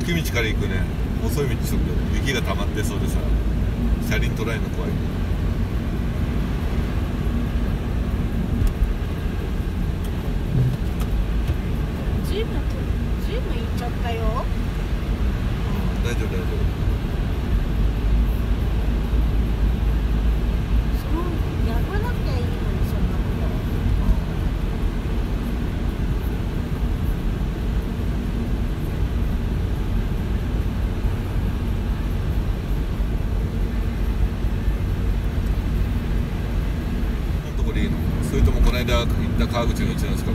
雪道から行くね。細い道ちょっと雪が溜まってそうでさ車輪捉えるの怖い。ずいぶんずいぶん行っちゃったよ。うん大丈夫大丈そのやらなきゃいいのにそんなこと夫このとこでいいのそれともこの間行った川口のうちの近く？